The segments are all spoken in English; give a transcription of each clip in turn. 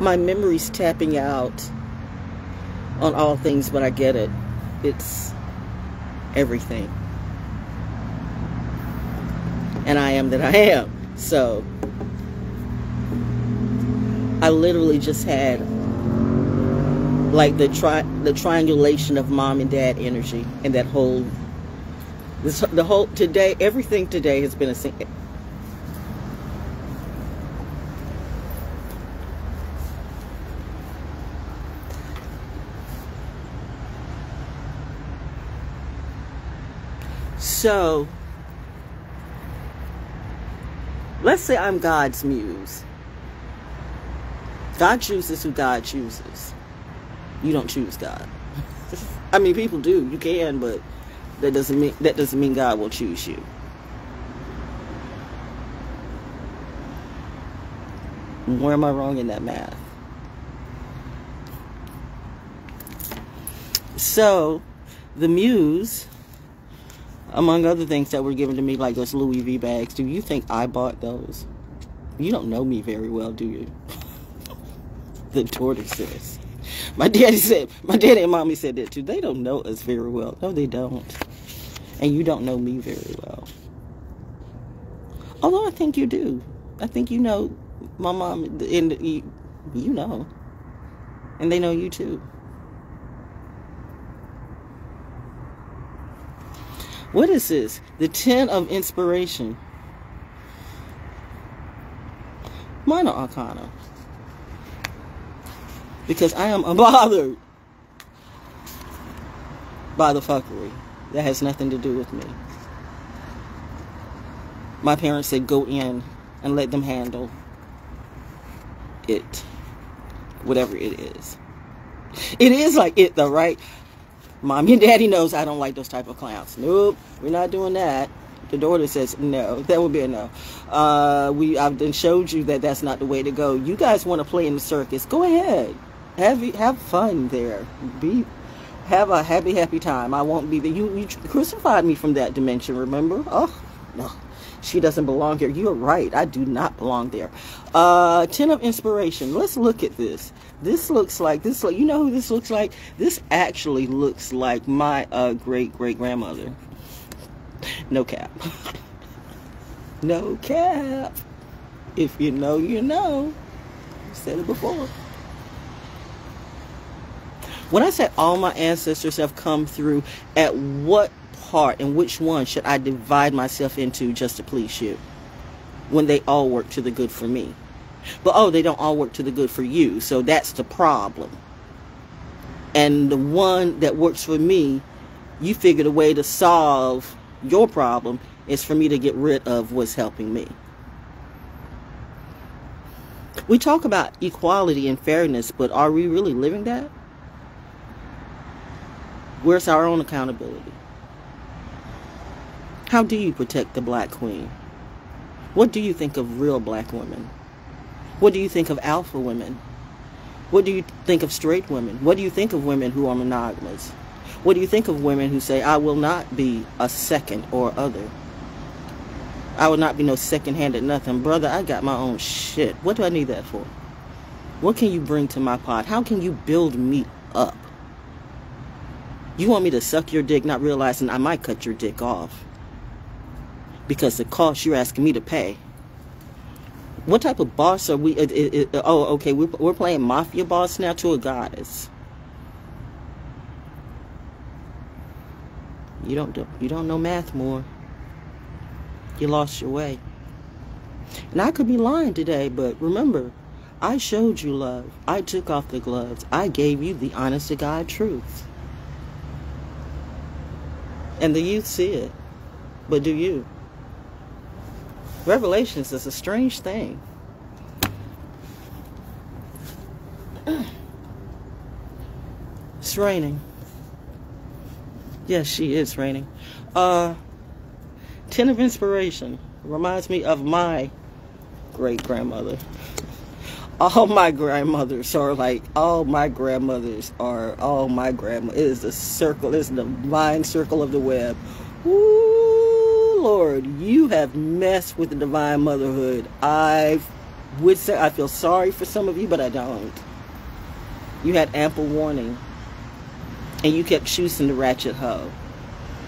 my memory's tapping out on all things, but I get it. It's everything. And I am that I am. So I literally just had like the tri the triangulation of mom and dad energy and that whole this, the whole today everything today has been a So, let's say I'm God's muse. God chooses who God chooses. You don't choose God. I mean, people do. You can, but that doesn't mean that doesn't mean God will choose you. Where am I wrong in that math? So, the muse among other things that were given to me, like those Louis V bags. Do you think I bought those? You don't know me very well, do you? the tortoise says. My daddy said, my daddy and mommy said that too. They don't know us very well. No, they don't. And you don't know me very well. Although I think you do. I think you know my mom, and you, you know. And they know you too. What is this? The Ten of Inspiration. Minor Arcana. Because I am unbothered by the fuckery. That has nothing to do with me. My parents said go in and let them handle it. Whatever it is. It is like it though, right? Mommy and daddy knows I don't like those type of clowns. Nope, we're not doing that. The daughter says no. That would be a no. Uh, we I've been showed you that that's not the way to go. You guys want to play in the circus? Go ahead. Have have fun there. Be have a happy happy time. I won't be there. You you crucified me from that dimension. Remember? Oh no she doesn't belong here. You're right. I do not belong there. Uh, Ten of Inspiration. Let's look at this. This looks like this. You know who this looks like? This actually looks like my uh, great great grandmother. No cap. no cap. If you know, you know. I said it before. When I said all my ancestors have come through, at what part and which one should I divide myself into just to please you when they all work to the good for me? But oh, they don't all work to the good for you, so that's the problem. And the one that works for me, you figured a way to solve your problem is for me to get rid of what's helping me. We talk about equality and fairness, but are we really living that? Where's our own accountability? How do you protect the black queen? What do you think of real black women? What do you think of alpha women? What do you think of straight women? What do you think of women who are monogamous? What do you think of women who say, I will not be a second or other? I will not be no second-handed nothing. Brother, I got my own shit. What do I need that for? What can you bring to my pot? How can you build me up? You want me to suck your dick not realizing I might cut your dick off because the cost you're asking me to pay. What type of boss are we? Uh, uh, uh, oh, okay, we're, we're playing mafia boss now to a goddess. You don't do, you don't know math more. You lost your way. And I could be lying today, but remember, I showed you love. I took off the gloves. I gave you the honest to God truth. And the youth see it. But do you? Revelations is a strange thing. It's raining. Yes, she is raining. Uh, Ten of Inspiration reminds me of my great grandmother. All my grandmothers are like, all my grandmothers are, all my grandma. It is the circle, it's the divine circle of the web. Ooh, Lord, you have messed with the divine motherhood. I've would say I feel sorry for some of you, but I don't. You had ample warning. And you kept choosing the ratchet hoe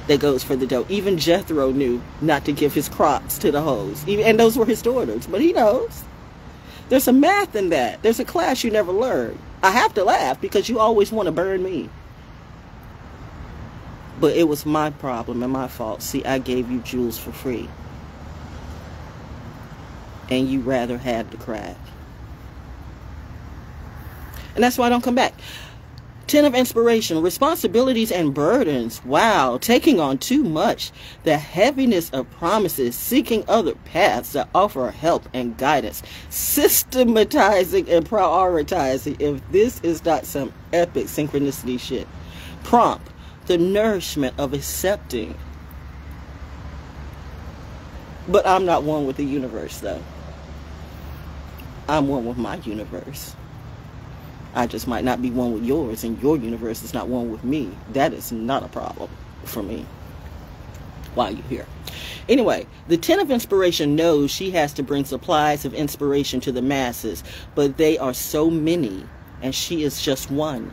that goes for the dough. Even Jethro knew not to give his crops to the hoes. and those were his daughters. But he knows. There's a math in that. There's a class you never learned. I have to laugh because you always want to burn me. But it was my problem and my fault. See, I gave you jewels for free. And you rather had the crack. And that's why I don't come back. 10 of inspiration, responsibilities and burdens. Wow, taking on too much. The heaviness of promises, seeking other paths that offer help and guidance, systematizing and prioritizing. If this is not some epic synchronicity shit. Prompt, the nourishment of accepting. But I'm not one with the universe, though. I'm one with my universe. I just might not be one with yours, and your universe is not one with me. That is not a problem for me while you're here. Anyway, the Ten of Inspiration knows she has to bring supplies of inspiration to the masses, but they are so many, and she is just one.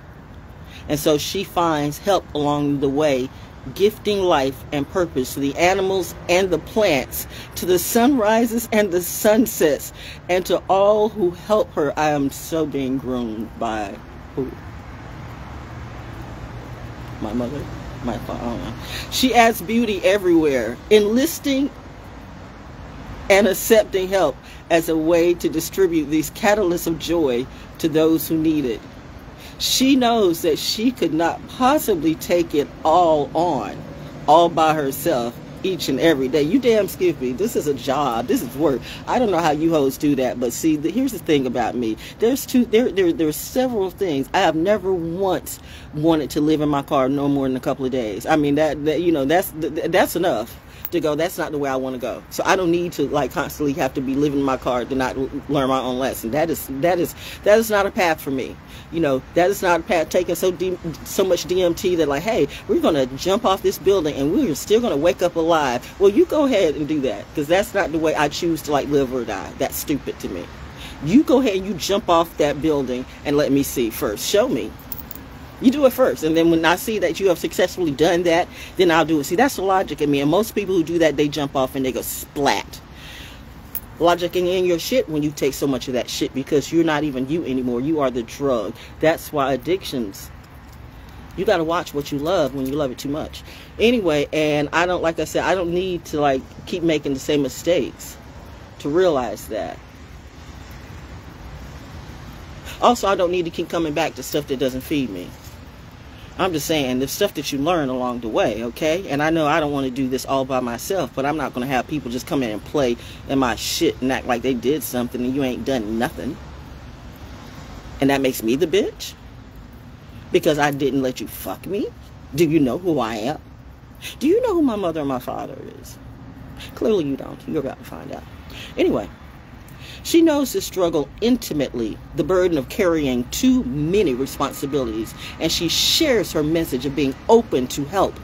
And so she finds help along the way gifting life and purpose to the animals and the plants, to the sunrises and the sunsets, and to all who help her. I am so being groomed by who? My mother? My father. She adds beauty everywhere, enlisting and accepting help as a way to distribute these catalysts of joy to those who need it she knows that she could not possibly take it all on, all by herself, each and every day. You damn Skippy, this is a job. This is work. I don't know how you hoes do that, but see, the, here's the thing about me. There's two. There, there, there's several things. I have never once wanted to live in my car no more than a couple of days. I mean that, that you know, that's that's enough to go. That's not the way i want to go. So i don't need to like constantly have to be living in my car to not learn my own lesson. That is that is that is not a path for me. You know that is not a path. Taking so D, so much dmt that like hey we're gonna jump off this building and we're still gonna wake up alive. Well you go ahead and do that because that's not the way i choose to like live or die. That's stupid to me. You go ahead and you jump off that building and let me see first. Show me you do it first. And then when I see that you have successfully done that, then I'll do it. See, that's the logic in me. And most people who do that, they jump off and they go splat. Logicking in your shit when you take so much of that shit because you're not even you anymore. You are the drug. That's why addictions. You got to watch what you love when you love it too much. Anyway, and I don't, like I said, I don't need to like keep making the same mistakes to realize that. Also, I don't need to keep coming back to stuff that doesn't feed me. I'm just saying the stuff that you learn along the way, okay? And I know I don't want to do this all by myself, but I'm not going to have people just come in and play in my shit and act like they did something and you ain't done nothing. And that makes me the bitch? Because I didn't let you fuck me? Do you know who I am? Do you know who my mother and my father is? Clearly you don't. You're about to find out. Anyway, she knows the struggle intimately, the burden of carrying too many responsibilities, and she shares her message of being open to help.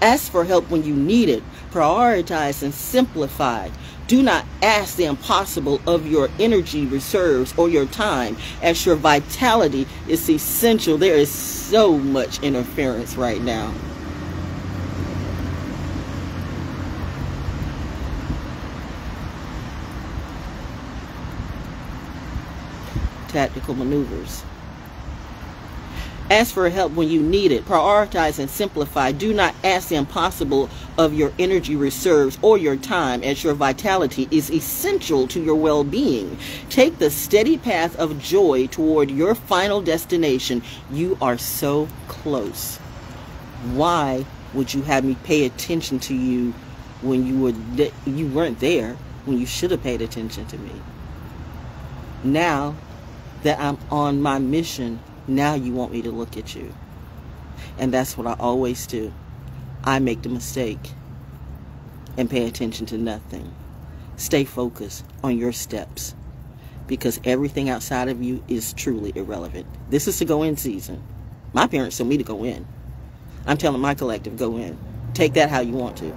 Ask for help when you need it. Prioritize and simplify. Do not ask the impossible of your energy reserves or your time, as your vitality is essential. There is so much interference right now. Tactical maneuvers. Ask for help when you need it. Prioritize and simplify. Do not ask the impossible of your energy reserves or your time, as your vitality is essential to your well being. Take the steady path of joy toward your final destination. You are so close. Why would you have me pay attention to you when you were you weren't there when you should have paid attention to me? Now that I'm on my mission, now you want me to look at you. And that's what I always do. I make the mistake and pay attention to nothing. Stay focused on your steps because everything outside of you is truly irrelevant. This is to go in season. My parents told me to go in. I'm telling my collective, go in. Take that how you want to.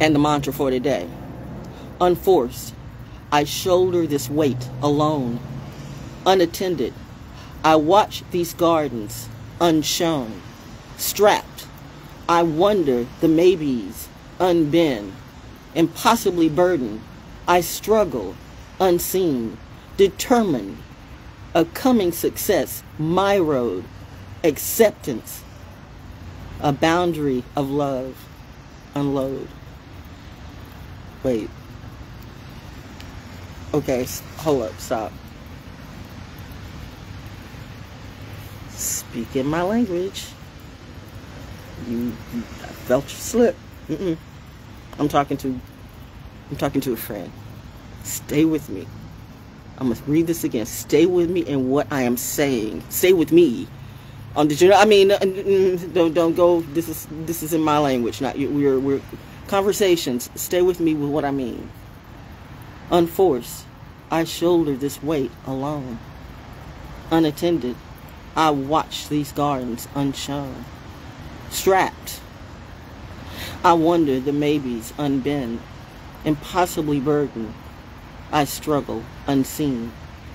And the mantra for today unforced, I shoulder this weight alone, unattended. I watch these gardens unshone, strapped. I wonder the maybes unbend, impossibly burdened. I struggle unseen, determined. A coming success, my road, acceptance, a boundary of love, unload. Wait. Okay, hold up, stop. Speak in my language. You, you I felt you slip. Mm-mm. I'm talking to, I'm talking to a friend. Stay with me. I must read this again. Stay with me in what I am saying. Stay with me. Um, did you know? I mean, don't don't go. This is this is in my language, not we're we're conversations. Stay with me with what I mean. Unforced, I shoulder this weight alone. Unattended, I watch these gardens unshone. Strapped, I wonder the maybes unbend, impossibly burdened. I struggle unseen,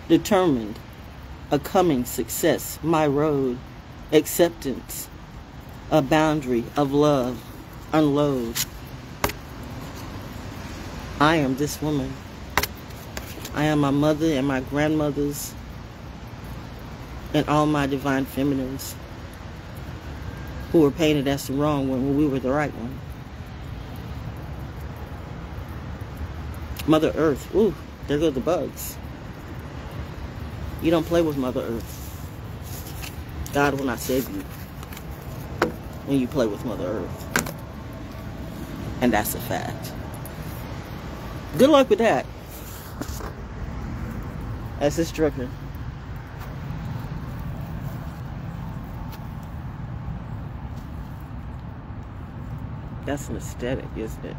determined, a coming success, my road, acceptance, a boundary of love, unload. I am this woman. I am my mother and my grandmothers and all my divine feminines who were painted as the wrong one when we were the right one. Mother Earth, ooh, there go the bugs. You don't play with Mother Earth. God will not save you when you play with Mother Earth. And that's a fact. Good luck with that. That's his trucker. That's an aesthetic, isn't it?